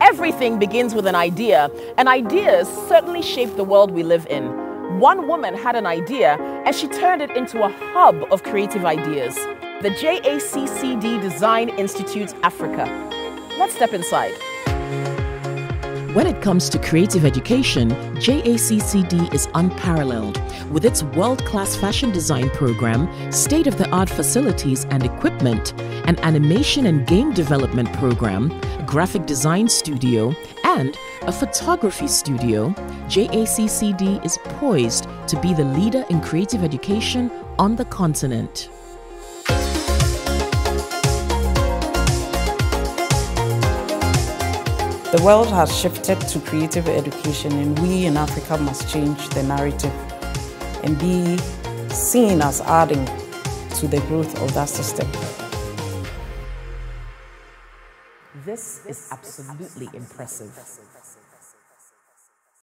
Everything begins with an idea, and ideas certainly shape the world we live in. One woman had an idea and she turned it into a hub of creative ideas. The JACCD Design Institute Africa. Let's step inside. When it comes to creative education, JACCD is unparalleled with its world class fashion design program, state of the art facilities and equipment, an animation and game development program, graphic design studio, and a photography studio. JACCD is poised to be the leader in creative education on the continent. The world has shifted to creative education, and we in Africa must change the narrative and be seen as adding to the growth of that system. This is absolutely impressive.